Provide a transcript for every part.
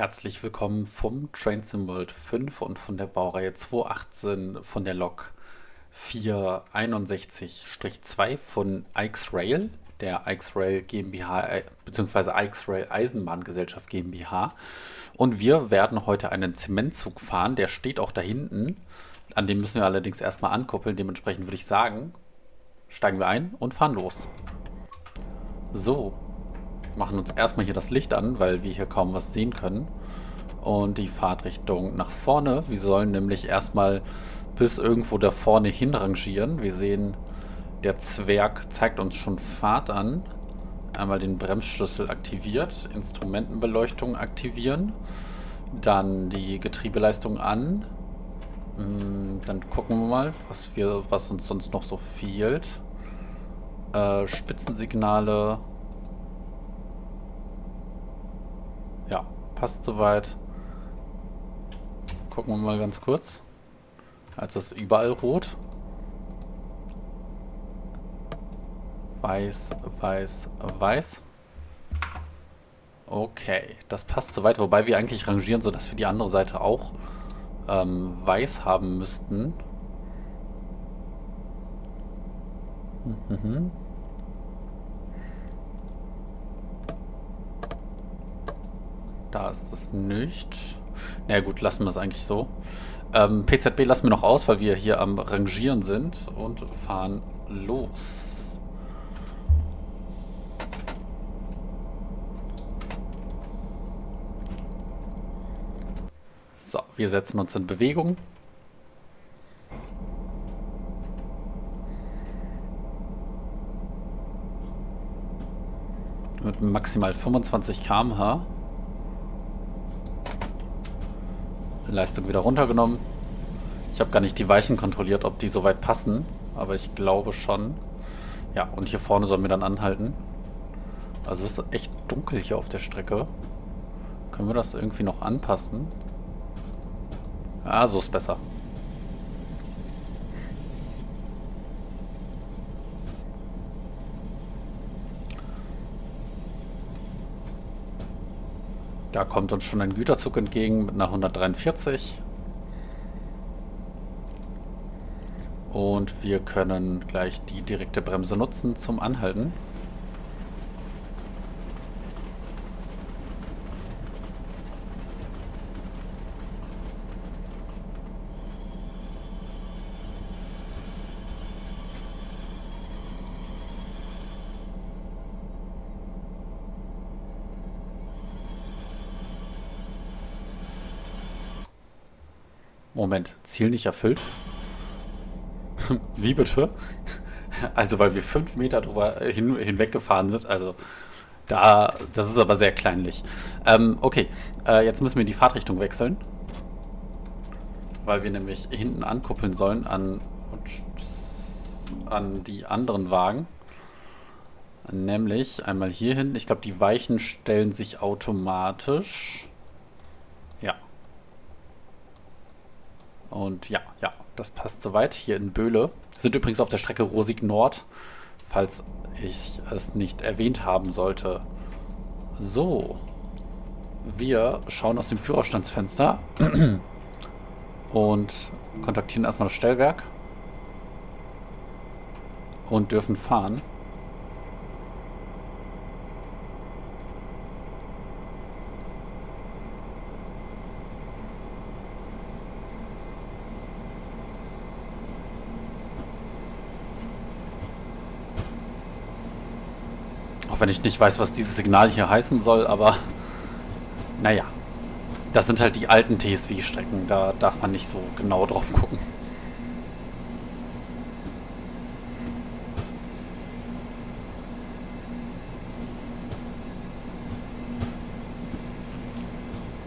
Herzlich willkommen vom Train Sim World 5 und von der Baureihe 218 von der Lok 461-2 von Ixrail, der Ixrail GmbH äh, bzw. Ixrail Eisenbahngesellschaft GmbH. Und wir werden heute einen Zementzug fahren, der steht auch da hinten. An dem müssen wir allerdings erstmal ankuppeln. Dementsprechend würde ich sagen, steigen wir ein und fahren los. So, machen uns erstmal hier das Licht an, weil wir hier kaum was sehen können. Und die Fahrtrichtung nach vorne. Wir sollen nämlich erstmal bis irgendwo da vorne hinrangieren. Wir sehen, der Zwerg zeigt uns schon Fahrt an. Einmal den Bremsschlüssel aktiviert, Instrumentenbeleuchtung aktivieren, dann die Getriebeleistung an. Hm, dann gucken wir mal, was, wir, was uns sonst noch so fehlt. Äh, Spitzensignale Ja, passt soweit. Gucken wir mal ganz kurz. Als ist überall rot. Weiß, weiß, weiß. Okay, das passt soweit, wobei wir eigentlich rangieren, sodass wir die andere Seite auch ähm, weiß haben müssten. Mhm. Da ist das nicht. Na naja, gut, lassen wir es eigentlich so. Ähm, PZB lassen wir noch aus, weil wir hier am Rangieren sind und fahren los. So, wir setzen uns in Bewegung. Mit maximal 25 km/h. Leistung wieder runtergenommen. Ich habe gar nicht die Weichen kontrolliert, ob die soweit passen, aber ich glaube schon. Ja, und hier vorne sollen wir dann anhalten. Also es ist echt dunkel hier auf der Strecke. Können wir das irgendwie noch anpassen? Ah, so ist besser. Da kommt uns schon ein Güterzug entgegen mit einer 143. Und wir können gleich die direkte Bremse nutzen zum Anhalten. Moment, Ziel nicht erfüllt? Wie bitte? Also weil wir fünf Meter drüber hin, hinweg gefahren sind, also da, das ist aber sehr kleinlich. Ähm, okay, äh, jetzt müssen wir die Fahrtrichtung wechseln. Weil wir nämlich hinten ankuppeln sollen an, an die anderen Wagen. Nämlich einmal hier hin. Ich glaube, die Weichen stellen sich automatisch. Ja, und ja, ja, das passt soweit. Hier in Böhle. Wir sind übrigens auf der Strecke Rosig Nord, falls ich es nicht erwähnt haben sollte. So. Wir schauen aus dem Führerstandsfenster und kontaktieren erstmal das Stellwerk und dürfen fahren. Auch wenn ich nicht weiß, was dieses Signal hier heißen soll, aber naja. Das sind halt die alten TSW-Strecken, da darf man nicht so genau drauf gucken.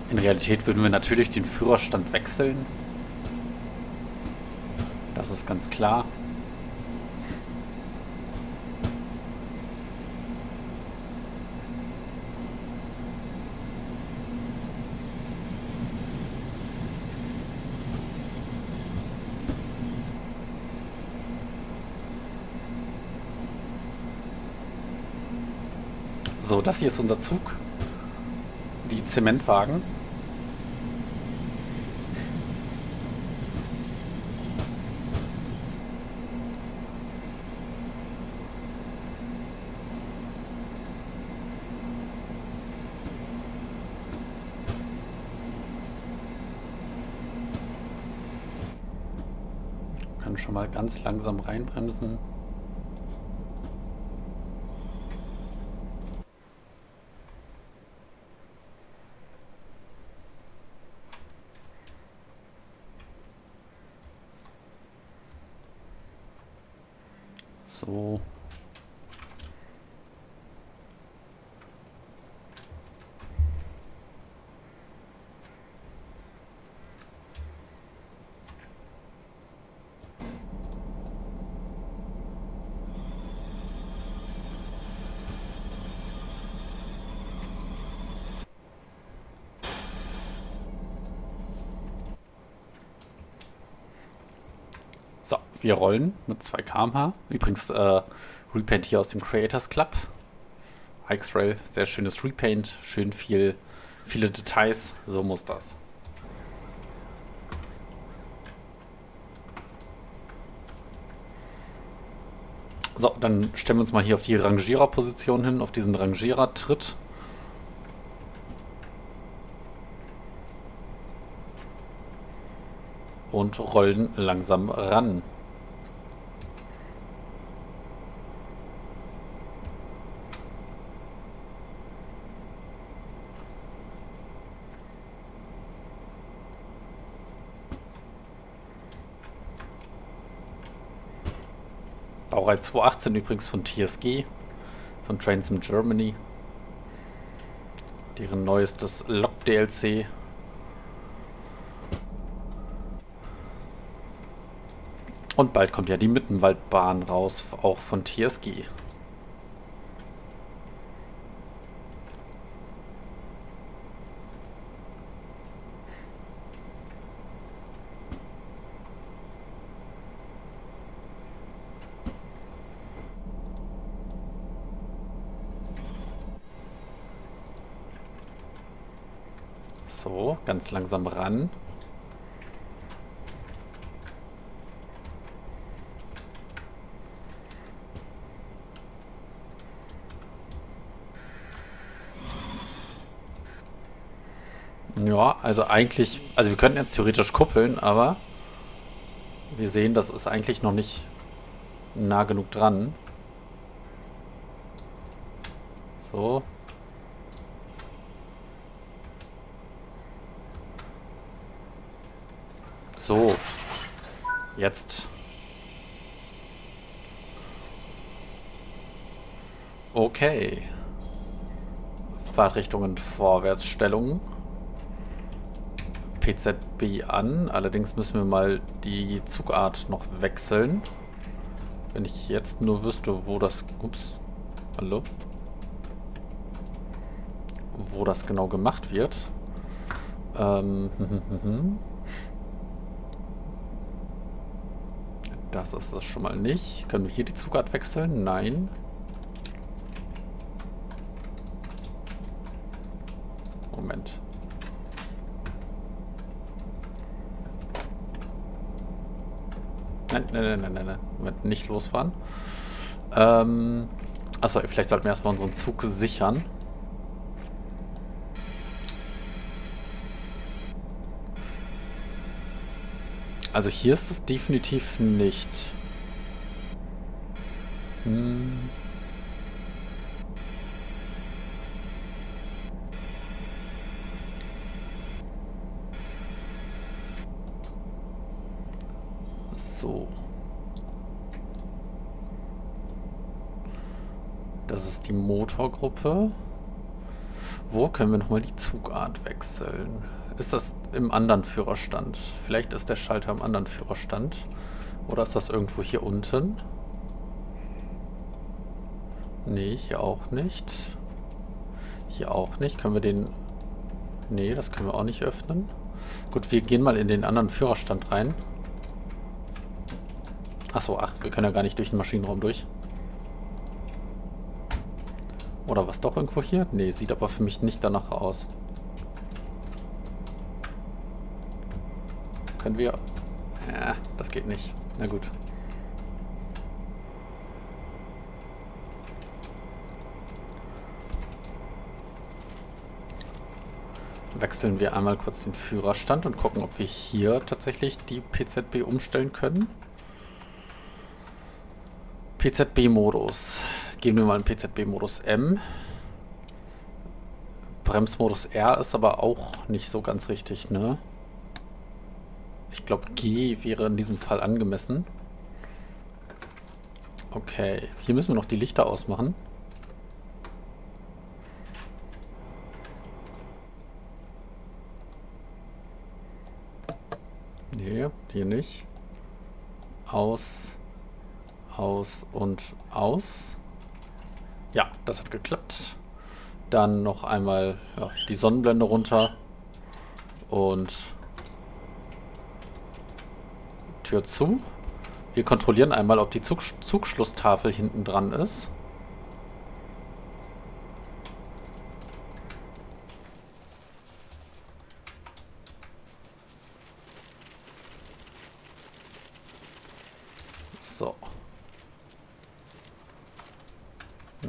In Realität würden wir natürlich den Führerstand wechseln. Das ist ganz klar. das hier ist unser Zug. Die Zementwagen. Kann schon mal ganz langsam reinbremsen. So. So, wir rollen mit 2 km/h. Übrigens äh, Repaint hier aus dem Creators Club. X-Rail, sehr schönes Repaint, schön viel, viele Details, so muss das. So, dann stellen wir uns mal hier auf die Rangiererposition hin, auf diesen Rangierertritt. und rollen langsam ran. Baureihe 218 übrigens von TSG, von Trains in Germany. Deren neuestes Lok-DLC. Und bald kommt ja die Mittenwaldbahn raus, auch von TSG. So, ganz langsam ran. Ja, also eigentlich, also wir könnten jetzt theoretisch kuppeln, aber wir sehen, das ist eigentlich noch nicht nah genug dran. So. Jetzt. Okay. Fahrtrichtungen Vorwärtsstellung. PZB an. Allerdings müssen wir mal die Zugart noch wechseln. Wenn ich jetzt nur wüsste, wo das... Ups. Hallo? Wo das genau gemacht wird. Ähm... Das ist das schon mal nicht. Können wir hier die Zugart wechseln? Nein. Moment. Nein, nein, nein, nein, nein, nein. Nicht losfahren. Ähm, achso, vielleicht sollten wir erstmal unseren Zug sichern. Also hier ist es definitiv nicht. Hm. So. Das ist die Motorgruppe. Wo können wir nochmal die Zugart wechseln? Ist das im anderen Führerstand? Vielleicht ist der Schalter im anderen Führerstand. Oder ist das irgendwo hier unten? Nee, hier auch nicht. Hier auch nicht. Können wir den... Nee, das können wir auch nicht öffnen. Gut, wir gehen mal in den anderen Führerstand rein. Achso, ach, wir können ja gar nicht durch den Maschinenraum durch. Oder was doch irgendwo hier? Nee, sieht aber für mich nicht danach aus. Können wir... Ja, das geht nicht. Na gut. Wechseln wir einmal kurz den Führerstand und gucken, ob wir hier tatsächlich die PZB umstellen können. PZB-Modus. Geben wir mal einen PZB-Modus M. Bremsmodus R ist aber auch nicht so ganz richtig, ne? Ich glaube, G wäre in diesem Fall angemessen. Okay, hier müssen wir noch die Lichter ausmachen. Nee, hier nicht. Aus, aus und aus. Ja, das hat geklappt. Dann noch einmal ja, die Sonnenblende runter. Und Tür zu. Wir kontrollieren einmal, ob die Zug Zugschlusstafel hinten dran ist. So.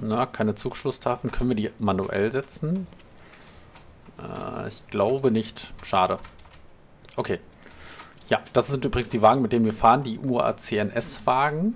Na, keine Zugschlusstafeln. Können wir die manuell setzen? Äh, ich glaube nicht. Schade. Okay. Ja, das sind übrigens die Wagen, mit denen wir fahren. Die UACNS-Wagen.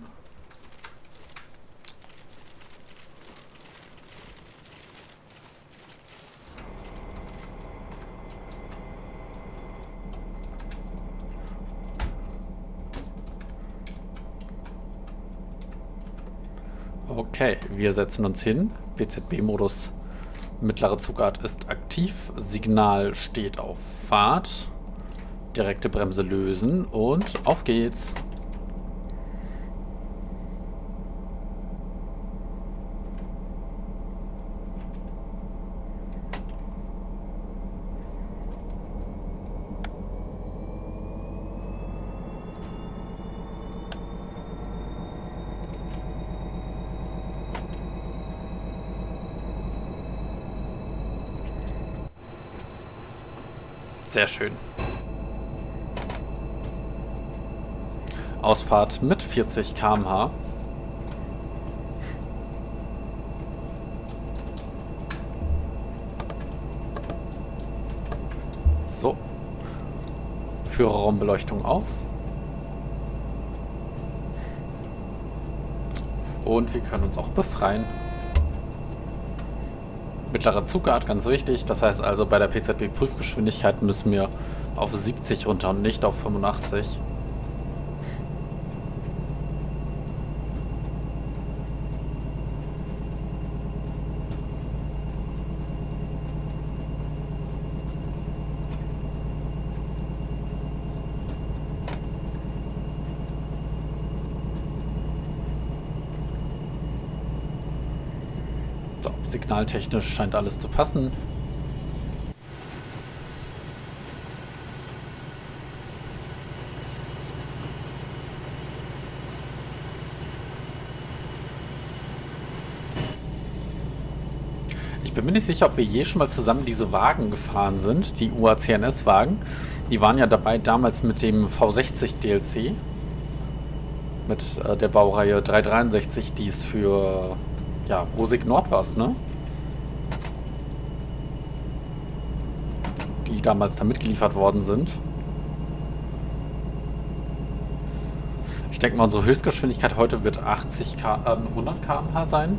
Okay, wir setzen uns hin. BZB-Modus mittlere Zugart ist aktiv. Signal steht auf Fahrt. Direkte Bremse lösen und auf geht's. Sehr schön. Ausfahrt mit 40 km/h. So. Führerraumbeleuchtung aus. Und wir können uns auch befreien. Mittlere Zugart, ganz wichtig. Das heißt also, bei der PZB-Prüfgeschwindigkeit müssen wir auf 70 runter und nicht auf 85. Signaltechnisch scheint alles zu passen. Ich bin mir nicht sicher, ob wir je schon mal zusammen diese Wagen gefahren sind, die UACNS-Wagen. Die waren ja dabei damals mit dem V60 DLC. Mit äh, der Baureihe 363, die es für ja, Rosig Nord war, ne? Die damals da mitgeliefert worden sind. Ich denke mal, unsere Höchstgeschwindigkeit heute wird 80 K äh, 100 km/h sein.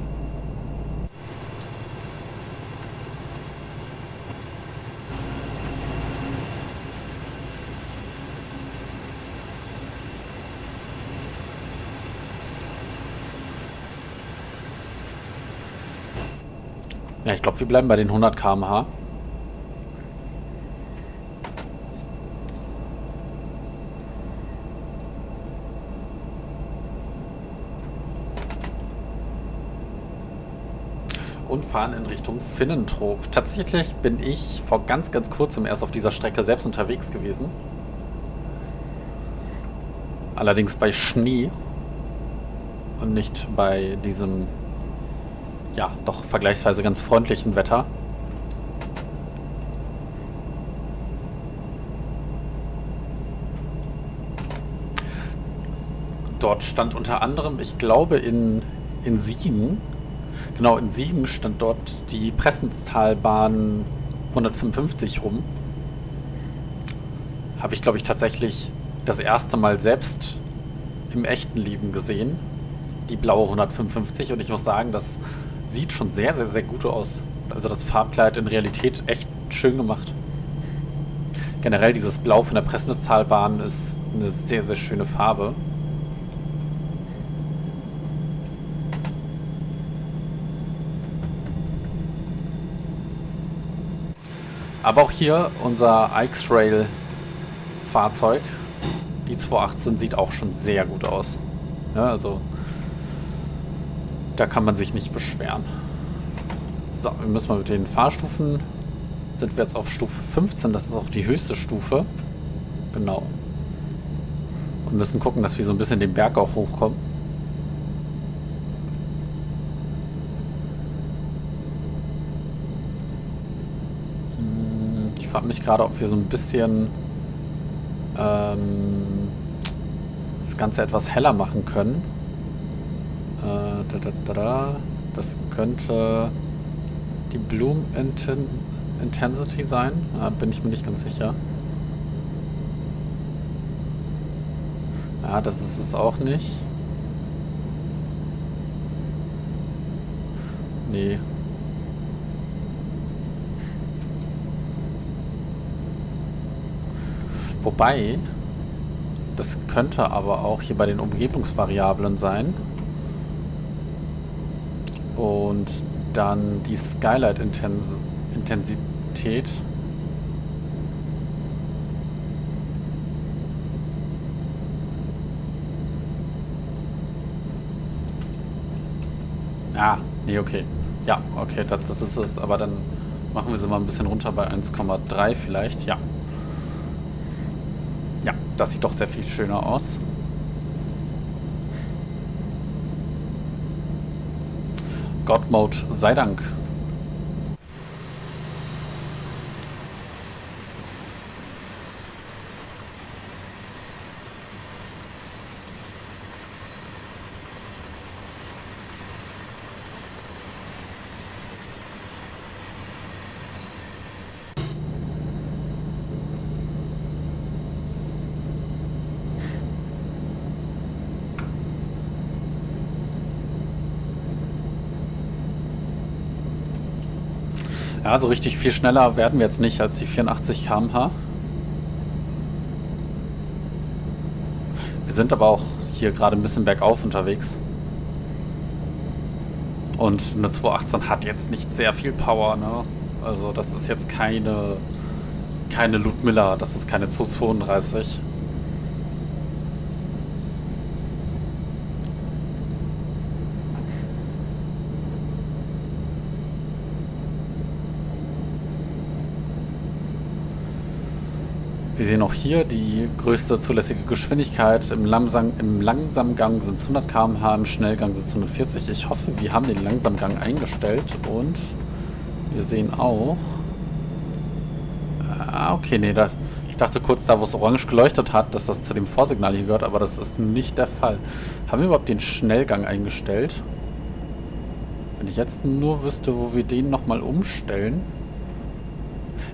Ja, ich glaube, wir bleiben bei den 100 km/h. und fahren in Richtung Finnentrop. Tatsächlich bin ich vor ganz, ganz kurzem erst auf dieser Strecke selbst unterwegs gewesen. Allerdings bei Schnee und nicht bei diesem, ja, doch vergleichsweise ganz freundlichen Wetter. Dort stand unter anderem, ich glaube in, in Siegen, Genau, in Siegen stand dort die Pressenstalbahn 155 rum. Habe ich, glaube ich, tatsächlich das erste Mal selbst im echten Leben gesehen. die blaue 155 und ich muss sagen, das sieht schon sehr, sehr, sehr gut aus. Also das Farbkleid in Realität echt schön gemacht. Generell dieses Blau von der Pressnitztalbahn ist eine sehr, sehr schöne Farbe. Aber auch hier unser X-Rail Fahrzeug, die 218, sieht auch schon sehr gut aus. Ja, also da kann man sich nicht beschweren. So, wir müssen mal mit den Fahrstufen. Sind wir jetzt auf Stufe 15, das ist auch die höchste Stufe. Genau. Und müssen gucken, dass wir so ein bisschen den Berg auch hochkommen. Hm, ich frage mich gerade, ob wir so ein bisschen ähm, das Ganze etwas heller machen können. Äh, da, da, da, da. Das könnte die Bloom Inten Intensity sein. Da bin ich mir nicht ganz sicher. Ja, das ist es auch nicht. Nee. Wobei, das könnte aber auch hier bei den Umgebungsvariablen sein. Und dann die Skylight-Intensität. Ah, nee, okay. Ja, okay, das, das ist es. Aber dann machen wir sie mal ein bisschen runter bei 1,3 vielleicht. Ja. Das sieht doch sehr viel schöner aus. God Mode sei Dank. Ja, so richtig viel schneller werden wir jetzt nicht als die 84 km/h. Wir sind aber auch hier gerade ein bisschen bergauf unterwegs. Und eine 218 hat jetzt nicht sehr viel Power, ne? Also das ist jetzt keine keine Ludmilla, das ist keine 232. Wir sehen auch hier die größte zulässige Geschwindigkeit. Im, Lamsam, im Langsamgang sind es 100 km/h, im Schnellgang sind es 140. Ich hoffe, wir haben den Langsamgang eingestellt und wir sehen auch... Ah, okay, nee, da, ich dachte kurz, da wo es orange geleuchtet hat, dass das zu dem Vorsignal hier gehört, aber das ist nicht der Fall. Haben wir überhaupt den Schnellgang eingestellt? Wenn ich jetzt nur wüsste, wo wir den nochmal umstellen...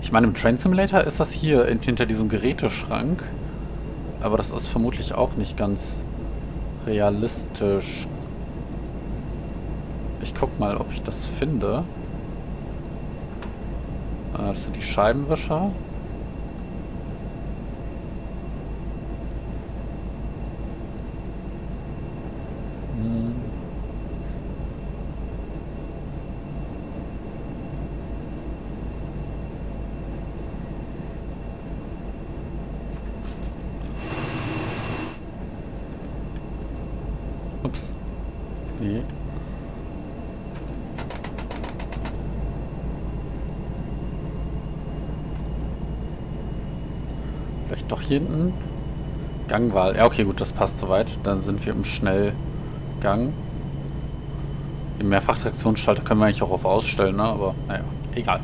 Ich meine, im Train Simulator ist das hier hinter diesem Geräteschrank. Aber das ist vermutlich auch nicht ganz realistisch. Ich guck mal, ob ich das finde. Ah, das sind die Scheibenwischer. Vielleicht doch hier hinten? Gangwahl. Ja, okay, gut, das passt soweit. Dann sind wir im Schnellgang. Den Mehrfachtraktionsschalter können wir eigentlich auch auf ausstellen, ne? aber naja, egal.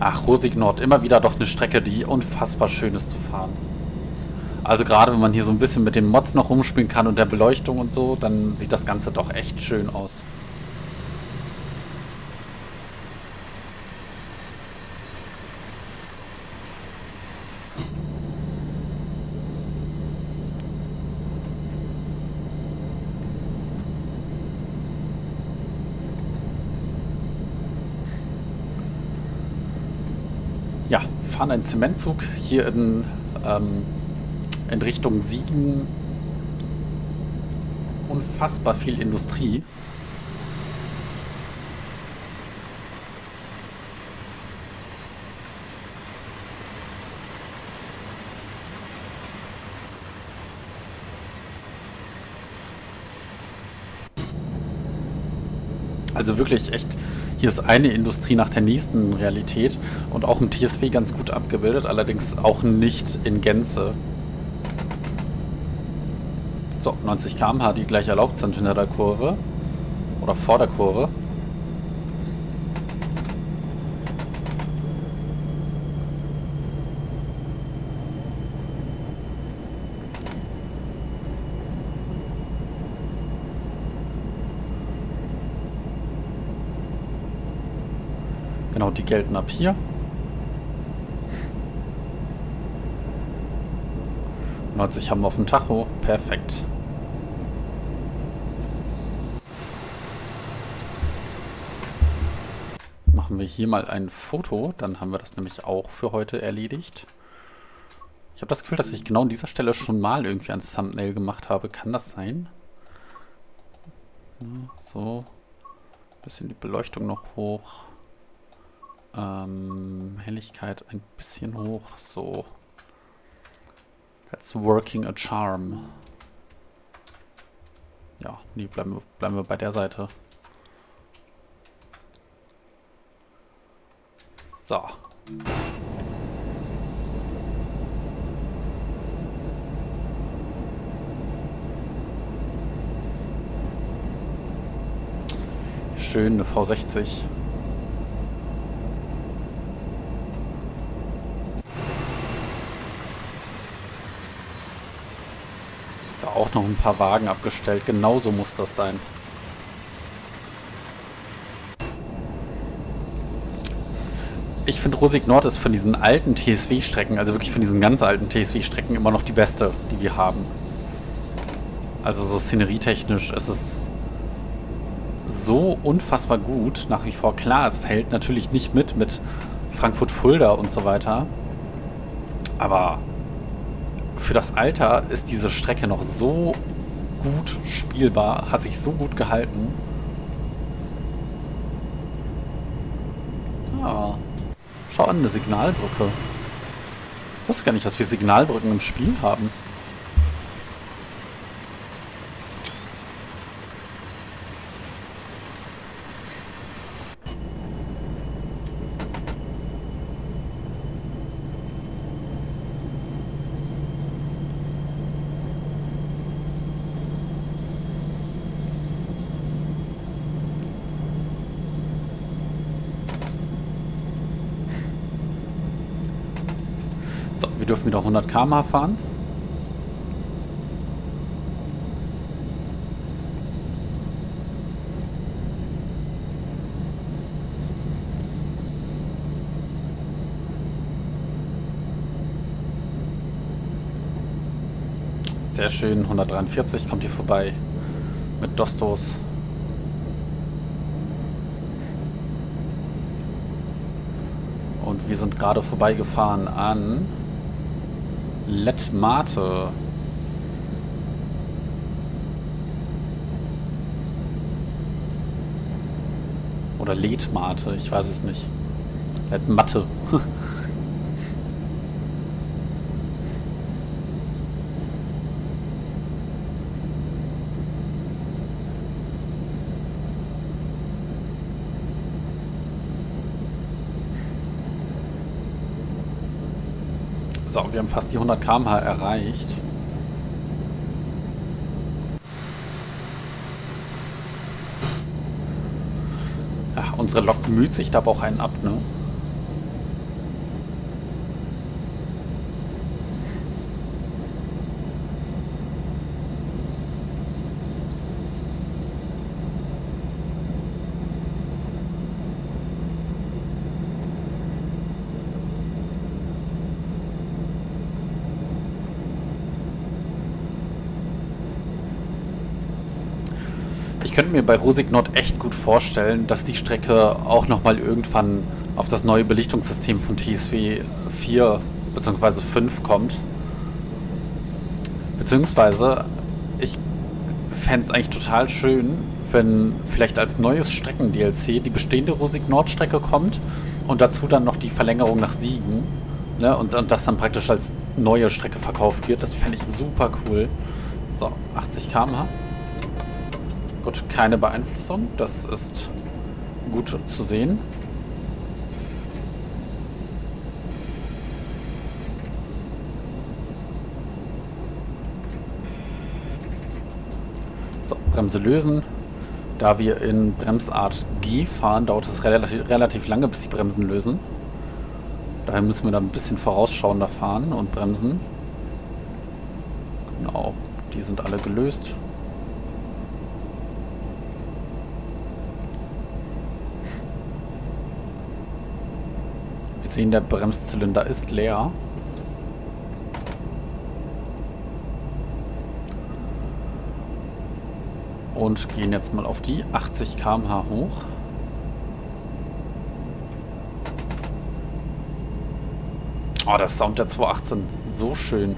Ach, Rosig Nord, immer wieder doch eine Strecke, die unfassbar schön ist zu fahren. Also gerade wenn man hier so ein bisschen mit den Mods noch rumspielen kann und der Beleuchtung und so, dann sieht das Ganze doch echt schön aus. Fahren einen Zementzug hier in, ähm, in Richtung Siegen. Unfassbar viel Industrie. Also wirklich echt, hier ist eine Industrie nach der nächsten Realität und auch im TSW ganz gut abgebildet, allerdings auch nicht in Gänze. So, 90 km/h, die gleich erlaubt sind hinter der Kurve. Oder vor der Kurve. Genau, die gelten ab hier. 90 haben wir auf dem Tacho. Perfekt. Machen wir hier mal ein Foto, dann haben wir das nämlich auch für heute erledigt. Ich habe das Gefühl, dass ich genau an dieser Stelle schon mal irgendwie ein Thumbnail gemacht habe. Kann das sein? So. Bisschen die Beleuchtung noch hoch. Ähm, Helligkeit ein bisschen hoch. So. That's working a charm. Ja, nee, bleiben, bleiben wir bei der Seite. So. Schön, eine V60. Auch noch ein paar Wagen abgestellt. Genauso muss das sein. Ich finde Rosig Nord ist von diesen alten TSW-Strecken, also wirklich von diesen ganz alten TSW-Strecken immer noch die beste, die wir haben. Also so szenerietechnisch ist es so unfassbar gut nach wie vor. Klar, es hält natürlich nicht mit mit Frankfurt-Fulda und so weiter. Aber für das Alter ist diese Strecke noch so gut spielbar, hat sich so gut gehalten. Ah, schau an, eine Signalbrücke. Ich wusste gar nicht, dass wir Signalbrücken im Spiel haben. Wir dürfen wieder 100 km/h fahren. Sehr schön, 143 kommt hier vorbei mit Dostos. Und wir sind gerade vorbeigefahren an Let Mate. Oder Letmate, ich weiß es nicht. Let Matte. So, wir haben fast die 100 km/h erreicht. Ja, unsere Lok bemüht sich da aber auch einen ab, ne? Bei Rosig Nord echt gut vorstellen, dass die Strecke auch nochmal irgendwann auf das neue Belichtungssystem von TSW 4 bzw. 5 kommt. Beziehungsweise, ich fände es eigentlich total schön, wenn vielleicht als neues Strecken-DLC die bestehende Rosig-Nord-Strecke kommt und dazu dann noch die Verlängerung nach Siegen. Ne? Und, und das dann praktisch als neue Strecke verkauft wird. Das fände ich super cool. So, 80 km/h. Gut, keine Beeinflussung. Das ist gut zu sehen. So, Bremse lösen. Da wir in Bremsart G fahren, dauert es relativ, relativ lange, bis die Bremsen lösen. Daher müssen wir da ein bisschen vorausschauender fahren und bremsen. Genau, die sind alle gelöst. Sehen, der Bremszylinder ist leer. Und gehen jetzt mal auf die 80 km/h hoch. Oh, der Sound der 218. So schön.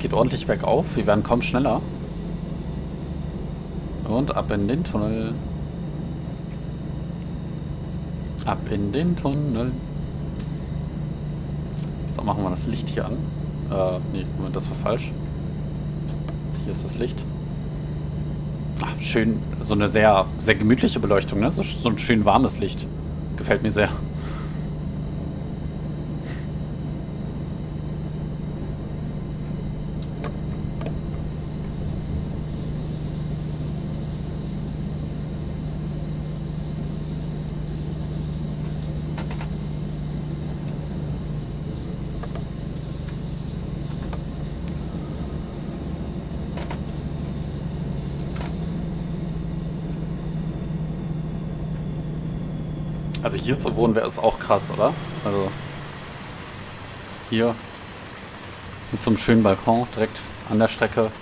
Geht ordentlich bergauf. Wir werden kaum schneller. Und ab in den Tunnel. Ab in den Tunnel. So, machen wir das Licht hier an. Äh, nee, Moment, das war falsch. Hier ist das Licht. Ach, schön, so eine sehr, sehr gemütliche Beleuchtung, ne? So, so ein schön warmes Licht. Gefällt mir sehr. Also hier zu wohnen wäre es auch krass, oder? Also hier mit so einem schönen Balkon direkt an der Strecke.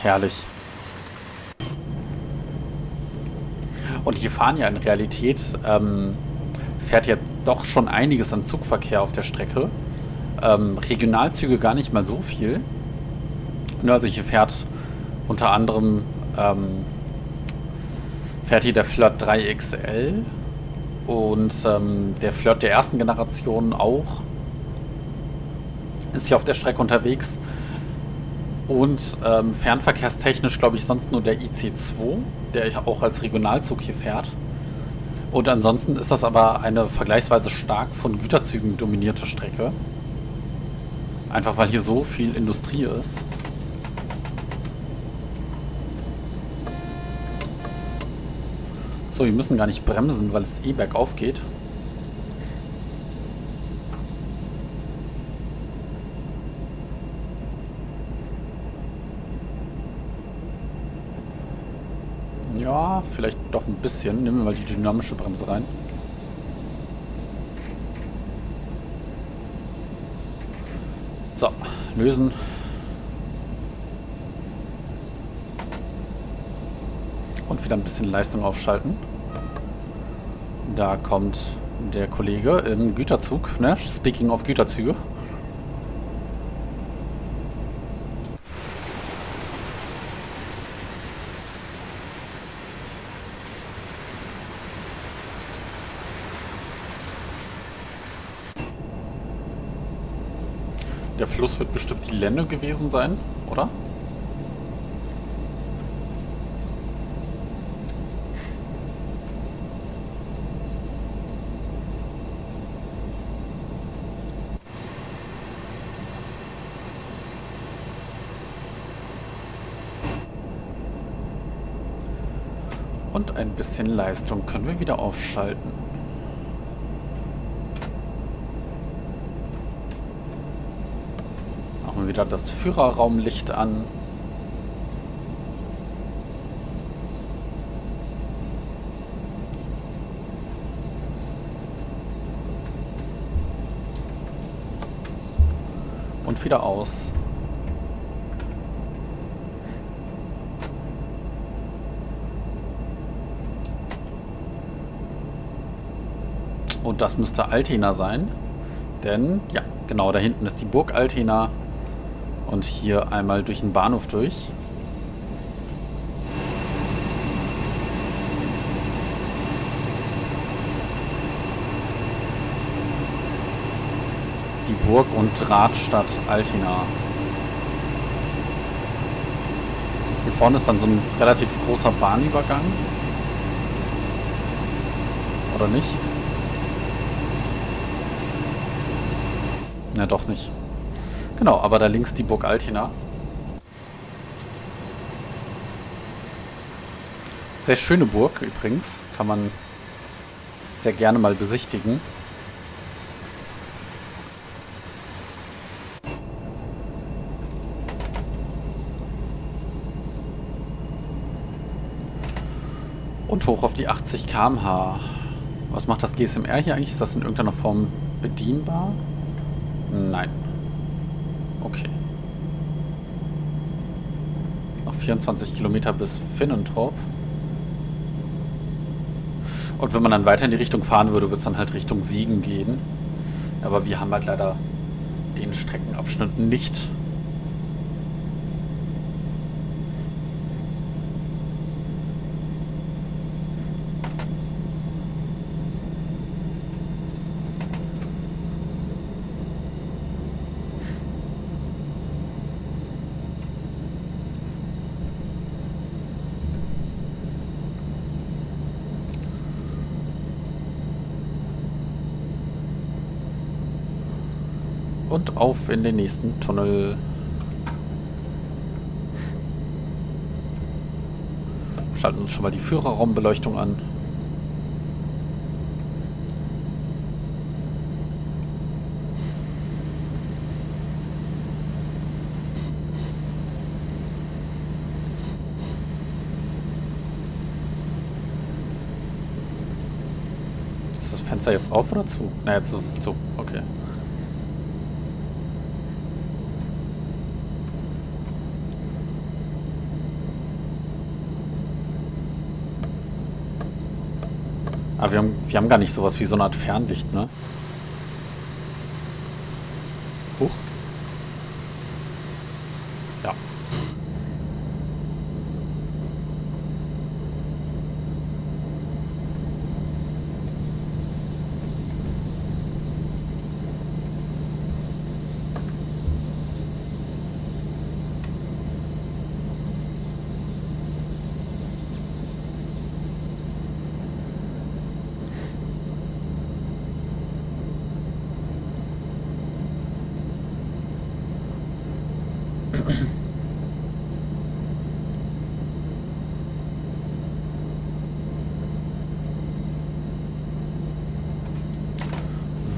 Herrlich. Und hier fahren ja in Realität, ähm, fährt ja doch schon einiges an Zugverkehr auf der Strecke. Ähm, Regionalzüge gar nicht mal so viel. Also hier fährt unter anderem ähm, fährt hier der Flirt 3 XL und ähm, der Flirt der ersten Generation auch. Ist hier auf der Strecke unterwegs. Und ähm, fernverkehrstechnisch glaube ich sonst nur der IC2, der auch als Regionalzug hier fährt. Und ansonsten ist das aber eine vergleichsweise stark von Güterzügen dominierte Strecke. Einfach weil hier so viel Industrie ist. So, wir müssen gar nicht bremsen, weil es eh bergauf geht. Ja, vielleicht doch ein bisschen. Nehmen wir mal die dynamische Bremse rein. So, lösen. Und wieder ein bisschen Leistung aufschalten. Da kommt der Kollege im Güterzug, ne? Speaking of Güterzüge. Der Fluss wird bestimmt die Lenne gewesen sein, oder? ein bisschen Leistung. Können wir wieder aufschalten? Machen wir wieder das Führerraumlicht an. Und wieder aus. Das müsste Altena sein. Denn, ja, genau, da hinten ist die Burg Altena. Und hier einmal durch den Bahnhof durch. Die Burg und Radstadt Altena. Hier vorne ist dann so ein relativ großer Bahnübergang. Oder nicht? Na doch nicht. Genau, aber da links die Burg Altena. Sehr schöne Burg übrigens. Kann man sehr gerne mal besichtigen. Und hoch auf die 80 km/h. Was macht das GSMR hier eigentlich? Ist das in irgendeiner Form bedienbar? Nein. Okay. Noch 24 Kilometer bis Finnentrop. Und wenn man dann weiter in die Richtung fahren würde, wird es dann halt Richtung Siegen gehen. Aber wir haben halt leider den Streckenabschnitt nicht. Und auf in den nächsten Tunnel. Schalten uns schon mal die Führerraumbeleuchtung an. Ist das Fenster jetzt auf oder zu? Na, jetzt ist es zu. Okay. Aber wir haben, wir haben gar nicht sowas wie so eine Art Fernlicht, ne? Huch. Ja.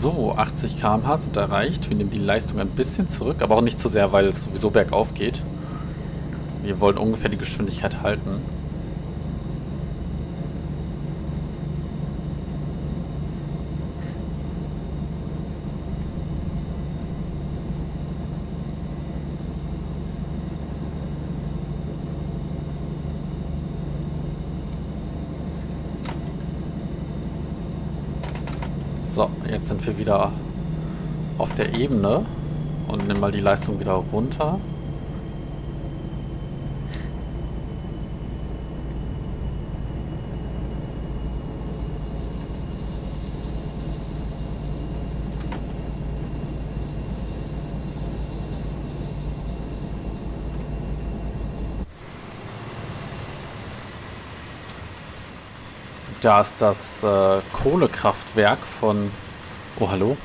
So, 80 km/h sind erreicht. Wir nehmen die Leistung ein bisschen zurück, aber auch nicht zu sehr, weil es sowieso bergauf geht. Wir wollen ungefähr die Geschwindigkeit halten. So, jetzt sind wir wieder auf der Ebene und nehmen mal die Leistung wieder runter. Da ist das äh, Kohlekraftwerk von... Oh, hallo?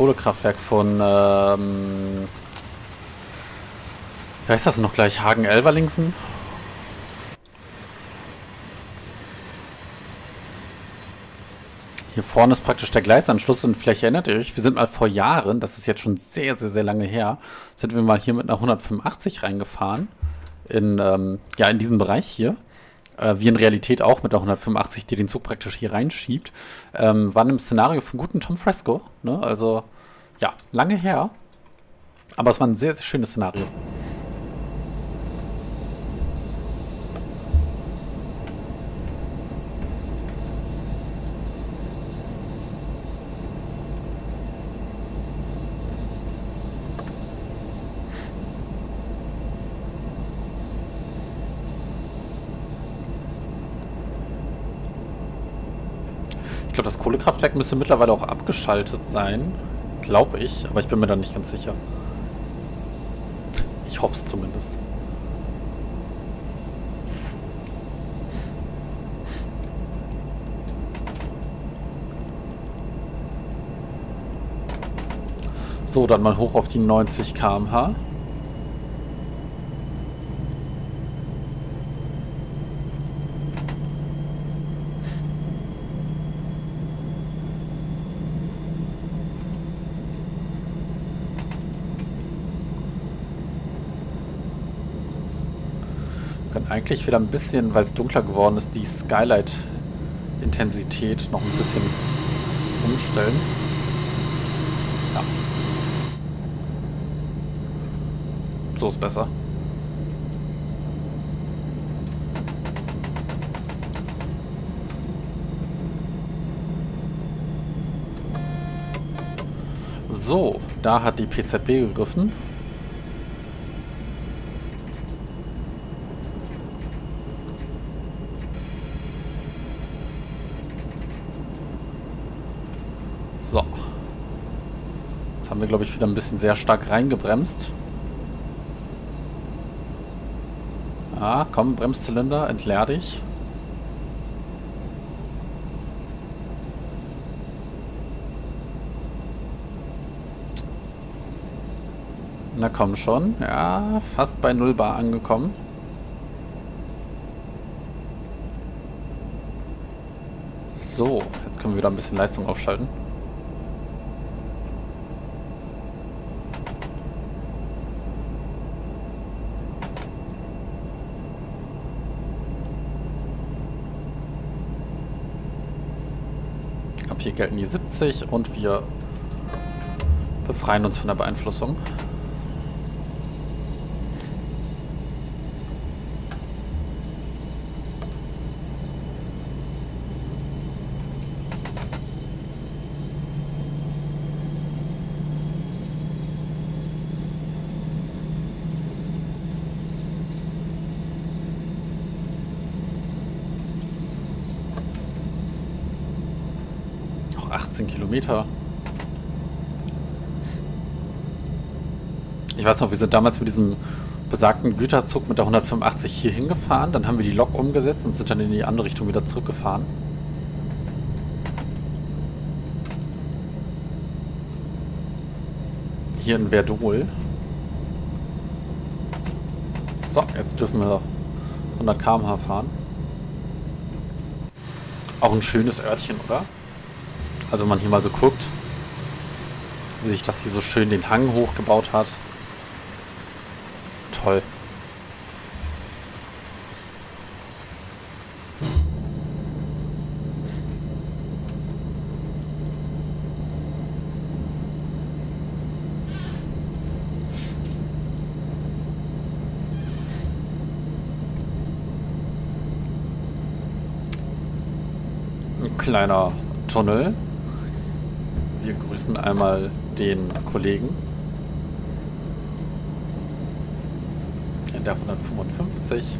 Kohlekraftwerk von... Ähm, wie heißt das noch gleich? Hagen-Elverlingsen? Hier vorne ist praktisch der Gleisanschluss und vielleicht erinnert ihr euch, wir sind mal vor Jahren, das ist jetzt schon sehr, sehr, sehr lange her, sind wir mal hier mit einer 185 reingefahren. in, ähm, ja, in diesem Bereich hier, äh, wie in Realität auch mit der 185, die den Zug praktisch hier reinschiebt, ähm, war im Szenario von guten Tom Fresco. Ne? Also, ja, lange her. Aber es war ein sehr, sehr schönes Szenario. Kohlekraftwerk müsste mittlerweile auch abgeschaltet sein. Glaube ich, aber ich bin mir da nicht ganz sicher. Ich hoffe es zumindest. So, dann mal hoch auf die 90 km/h. Eigentlich wieder ein bisschen, weil es dunkler geworden ist, die Skylight-Intensität noch ein bisschen umstellen. Ja. So ist besser. So, da hat die PZB gegriffen. Haben wir, glaube ich, wieder ein bisschen sehr stark reingebremst. Ah, komm, Bremszylinder, entleer dich. Na komm schon. Ja, fast bei 0 Bar angekommen. So, jetzt können wir wieder ein bisschen Leistung aufschalten. Hier gelten die 70 und wir befreien uns von der Beeinflussung. Noch 18 Kilometer. Ich weiß noch, wir sind damals mit diesem besagten Güterzug mit der 185 hier hingefahren. Dann haben wir die Lok umgesetzt und sind dann in die andere Richtung wieder zurückgefahren. Hier in Verdol. So, jetzt dürfen wir 100 km/h fahren. Auch ein schönes Örtchen, oder? Also man hier mal so guckt, wie sich das hier so schön den Hang hochgebaut hat. Toll. Ein kleiner Tunnel. Wir grüßen einmal den Kollegen. In der 155.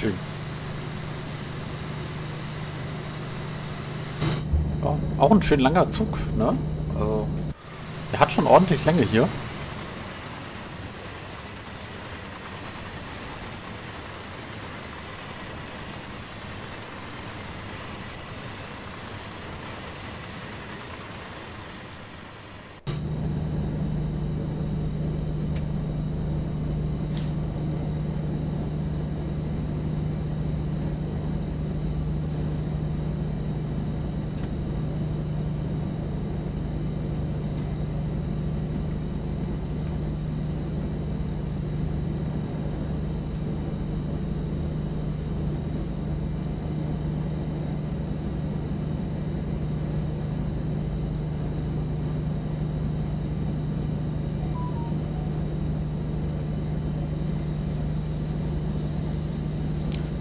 Schön. Ja, auch ein schön langer Zug, ne? Also, er hat schon ordentlich Länge hier.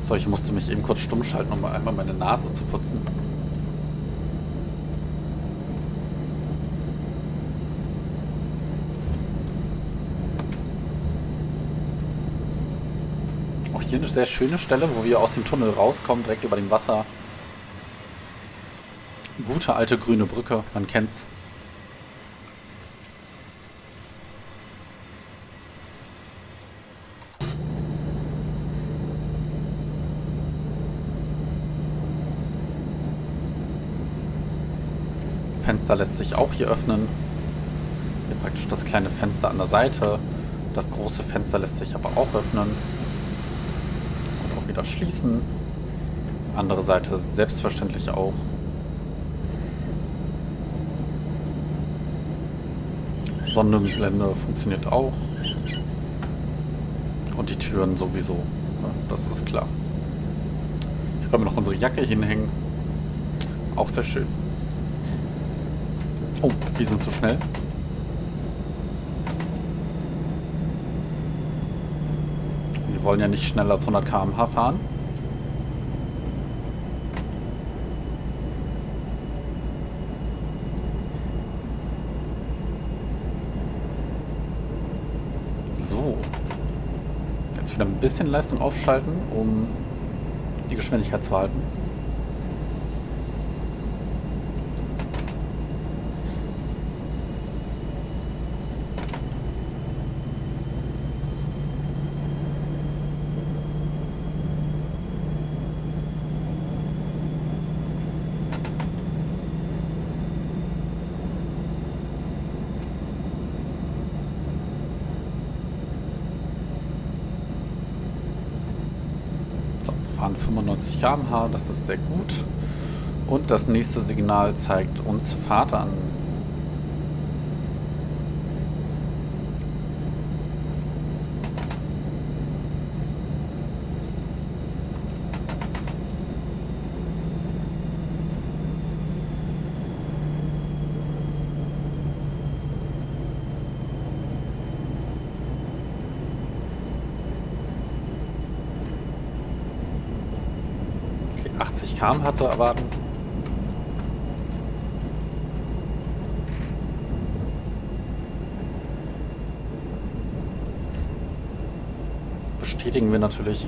So, ich musste mich eben kurz stumm schalten, um einmal meine Nase zu putzen. Auch hier eine sehr schöne Stelle, wo wir aus dem Tunnel rauskommen, direkt über dem Wasser. Gute alte grüne Brücke, man kennt's. Fenster lässt sich auch hier öffnen. Hier praktisch das kleine Fenster an der Seite. Das große Fenster lässt sich aber auch öffnen. Und auch wieder schließen. Andere Seite selbstverständlich auch. Sonnenblende funktioniert auch. Und die Türen sowieso. Das ist klar. Hier können wir noch unsere Jacke hinhängen. Auch sehr schön. Oh, wir sind zu schnell. Wir wollen ja nicht schneller als 100 km/h fahren. So. Jetzt wieder ein bisschen Leistung aufschalten, um die Geschwindigkeit zu halten. Fahren 95 km/h, das ist sehr gut. Und das nächste Signal zeigt uns Fahrt an. Okay, 80 km/h zu erwarten. Bestätigen wir natürlich.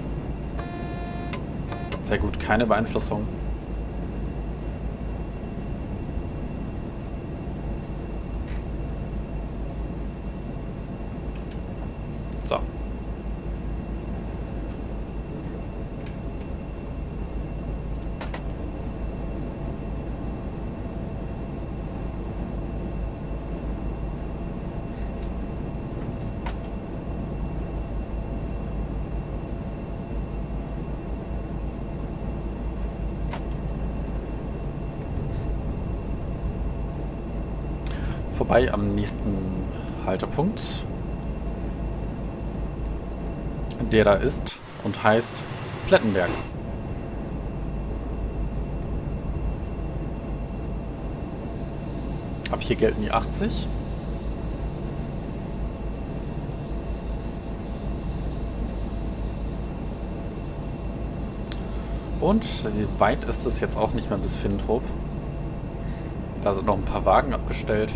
Sehr gut, keine Beeinflussung. So. Vorbei am nächsten Haltepunkt, der da ist und heißt Plettenberg. Ab hier gelten die 80. Und weit ist es jetzt auch nicht mehr bis Fintrup. Da sind noch ein paar Wagen abgestellt.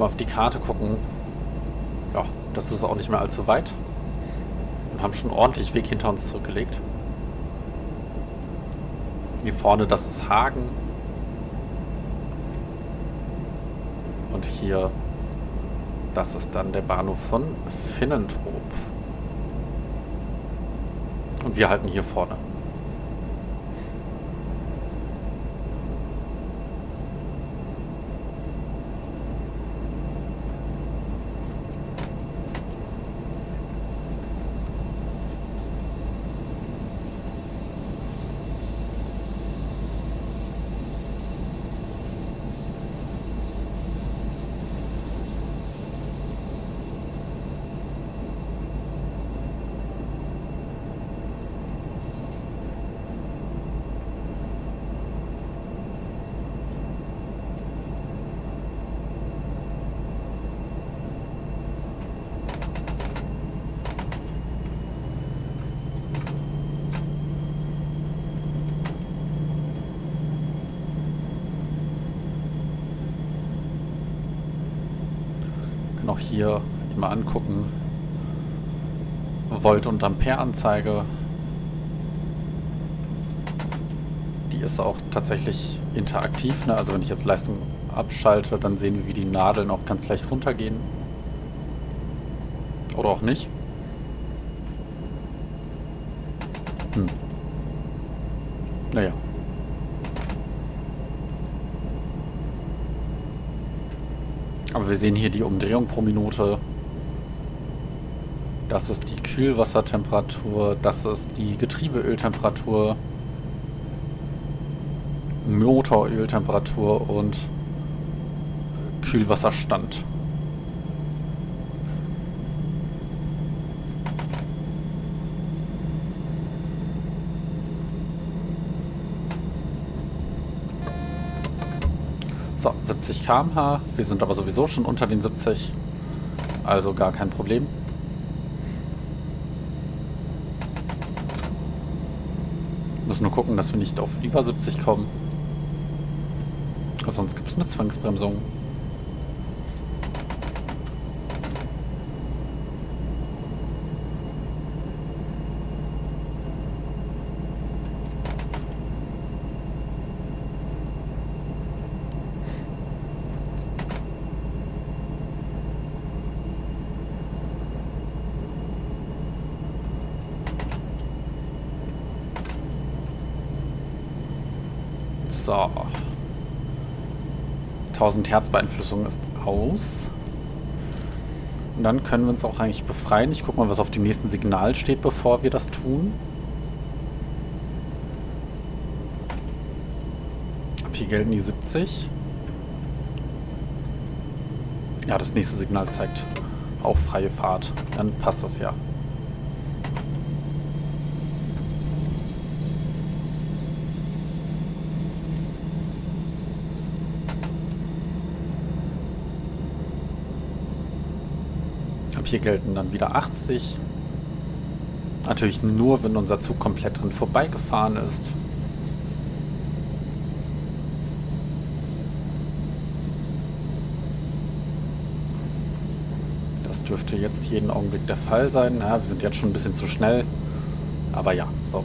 Mal auf die Karte gucken. Ja, das ist auch nicht mehr allzu weit. Und haben schon ordentlich Weg hinter uns zurückgelegt. Hier vorne, das ist Hagen. Und hier, das ist dann der Bahnhof von Finnentrop. Und wir halten hier vorne. noch hier mal angucken. Volt- und Ampere-Anzeige. Die ist auch tatsächlich interaktiv. Ne? Also wenn ich jetzt Leistung abschalte, dann sehen wir, wie die Nadeln auch ganz leicht runtergehen. Oder auch nicht. Hm. Naja. Aber wir sehen hier die Umdrehung pro Minute. Das ist die Kühlwassertemperatur. Das ist die Getriebeöltemperatur. Motoröltemperatur und Kühlwasserstand. So, 70 km/h. Wir sind aber sowieso schon unter den 70. Also gar kein Problem. Müssen nur gucken, dass wir nicht auf über 70 kommen. Sonst gibt es eine Zwangsbremsung. So. 1000 Hertz Beeinflussung ist aus. Und dann können wir uns auch eigentlich befreien. Ich gucke mal, was auf dem nächsten Signal steht, bevor wir das tun. Ab hier gelten die 70. Ja, das nächste Signal zeigt auch freie Fahrt. Dann passt das ja. Ab hier gelten dann wieder 80. Natürlich nur, wenn unser Zug komplett drin vorbeigefahren ist. Das dürfte jetzt jeden Augenblick der Fall sein. Ja, wir sind jetzt schon ein bisschen zu schnell. Aber ja, so.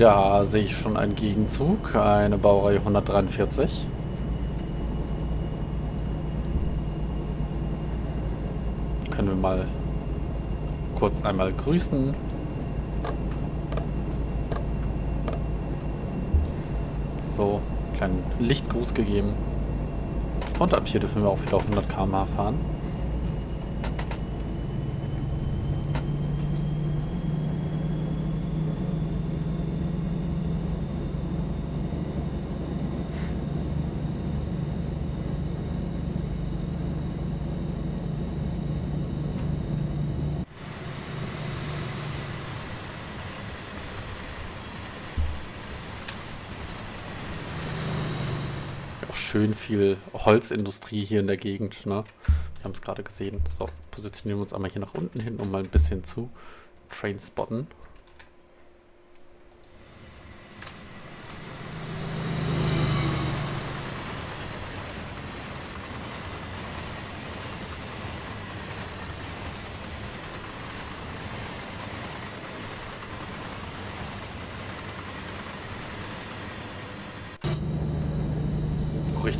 Da sehe ich schon einen Gegenzug, eine Baureihe 143. Können wir mal kurz einmal grüßen. So, kleinen Lichtgruß gegeben. Und ab hier dürfen wir auch wieder auf 100 km/h fahren. auch schön viel Holzindustrie hier in der Gegend. Ne? Wir haben es gerade gesehen. So, positionieren wir uns einmal hier nach unten hin, um mal ein bisschen zu trainspotten.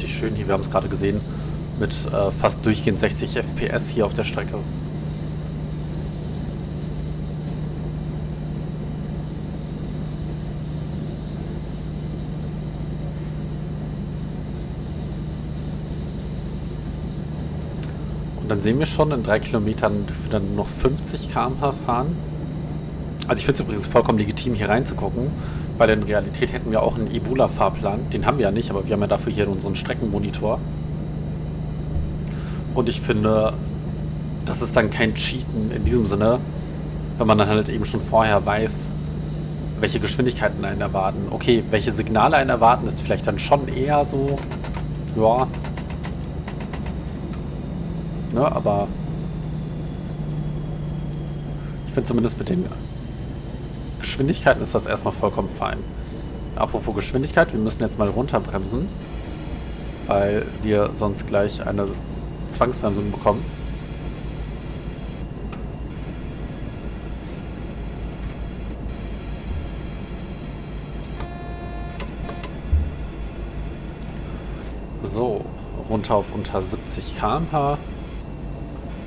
Richtig schön hier. Wir haben es gerade gesehen mit äh, fast durchgehend 60 FPS hier auf der Strecke. Und dann sehen wir schon, in drei Kilometern wir dann noch 50 km/h fahren. Also ich finde es übrigens vollkommen legitim, hier reinzugucken, weil in Realität hätten wir auch einen Ebola-Fahrplan. Den haben wir ja nicht, aber wir haben ja dafür hier unseren Streckenmonitor. Und ich finde, das ist dann kein Cheaten in diesem Sinne, wenn man dann halt eben schon vorher weiß, welche Geschwindigkeiten einen erwarten. Okay, welche Signale einen erwarten, ist vielleicht dann schon eher so, ja. Ne, aber ich finde zumindest mit den Geschwindigkeiten ist das erstmal vollkommen fein. Apropos Geschwindigkeit, wir müssen jetzt mal runterbremsen, weil wir sonst gleich eine Zwangsbremsung bekommen. So, runter auf unter 70 km/h.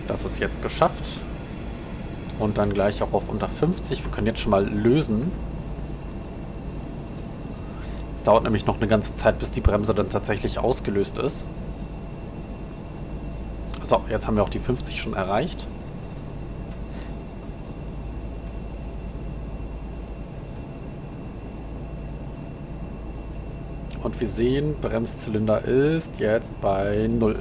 Das ist jetzt geschafft. Und dann gleich auch auf unter 50. Wir können jetzt schon mal lösen. Es dauert nämlich noch eine ganze Zeit, bis die Bremse dann tatsächlich ausgelöst ist. So, jetzt haben wir auch die 50 schon erreicht. Und wir sehen, Bremszylinder ist jetzt bei 0.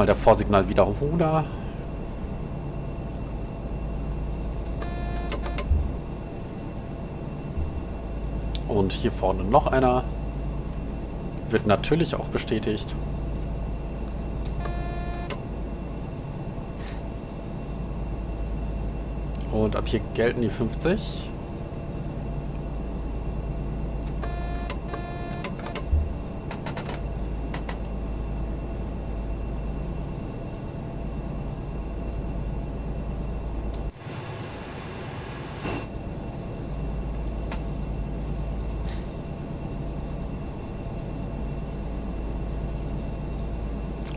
nochmal der Vorsignal Wiederholer. Und hier vorne noch einer. Wird natürlich auch bestätigt. Und ab hier gelten die 50.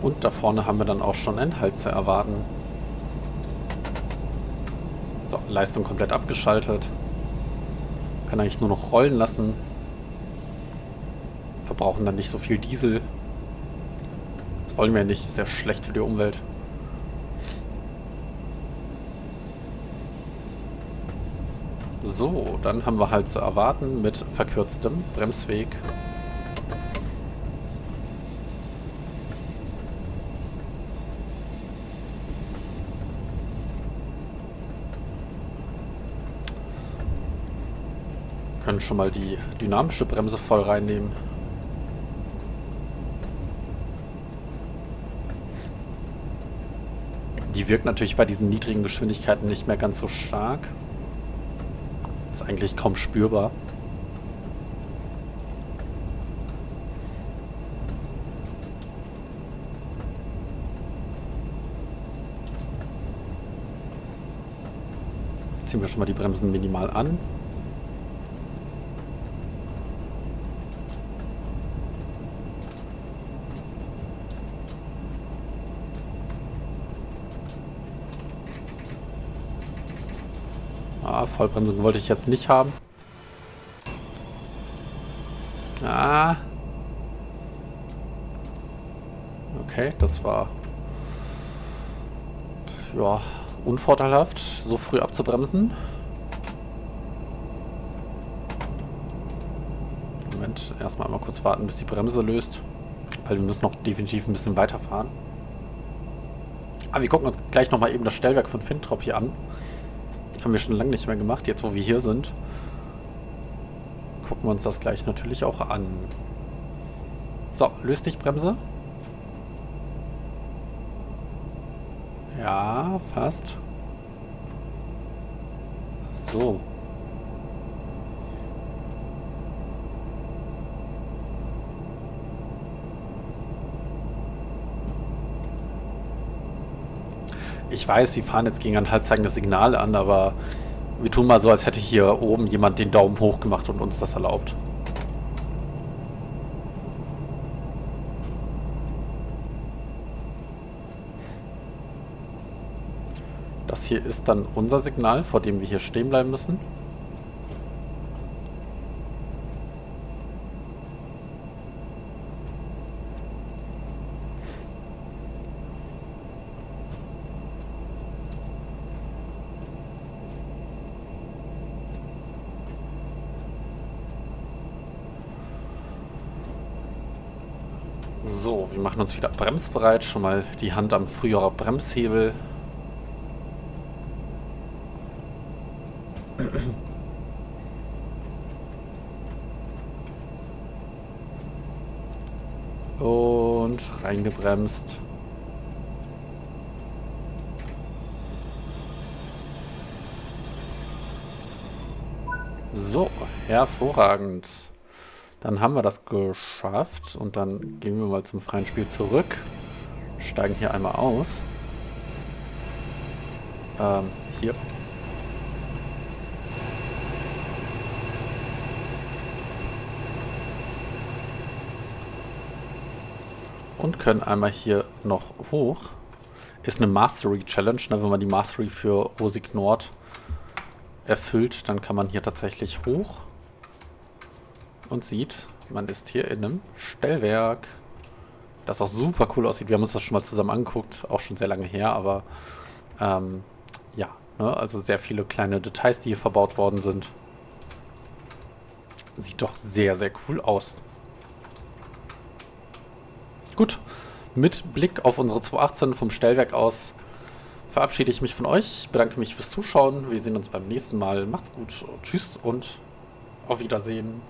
Und da vorne haben wir dann auch schon Endhalt zu erwarten. So, Leistung komplett abgeschaltet. Kann eigentlich nur noch rollen lassen. Verbrauchen dann nicht so viel Diesel. Das wollen wir ja nicht, ist ja schlecht für die Umwelt. So, dann haben wir halt zu erwarten mit verkürztem Bremsweg. Können schon mal die dynamische Bremse voll reinnehmen. Die wirkt natürlich bei diesen niedrigen Geschwindigkeiten nicht mehr ganz so stark. Ist eigentlich kaum spürbar. Ziehen wir schon mal die Bremsen minimal an. Ah, Vollbremsung wollte ich jetzt nicht haben. Ah. Okay, das war ja unvorteilhaft, so früh abzubremsen. Moment, erstmal einmal kurz warten, bis die Bremse löst. Weil wir müssen noch definitiv ein bisschen weiterfahren. Aber wir gucken uns gleich nochmal eben das Stellwerk von Fintrop hier an. Haben wir schon lange nicht mehr gemacht, jetzt wo wir hier sind. Gucken wir uns das gleich natürlich auch an. So, löst dich Bremse. Ja, fast. So. Ich weiß, wir fahren jetzt gegen ein halbzeigendes Signal an, aber wir tun mal so, als hätte hier oben jemand den Daumen hoch gemacht und uns das erlaubt. Das hier ist dann unser Signal, vor dem wir hier stehen bleiben müssen. So, wir machen uns wieder bremsbereit. Schon mal die Hand am früherer Bremshebel. Und reingebremst. So, hervorragend. Dann haben wir das geschafft und dann gehen wir mal zum freien Spiel zurück. Steigen hier einmal aus. Ähm, hier. Und können einmal hier noch hoch. Ist eine Mastery Challenge, ne? wenn man die Mastery für Rosig Nord erfüllt, dann kann man hier tatsächlich hoch und sieht, man ist hier in einem Stellwerk, das auch super cool aussieht. Wir haben uns das schon mal zusammen angeguckt, auch schon sehr lange her, aber ähm, ja, ne, also sehr viele kleine Details, die hier verbaut worden sind. Sieht doch sehr, sehr cool aus. Gut, mit Blick auf unsere 218 vom Stellwerk aus verabschiede ich mich von euch, bedanke mich fürs Zuschauen. Wir sehen uns beim nächsten Mal. Macht's gut, tschüss und auf Wiedersehen.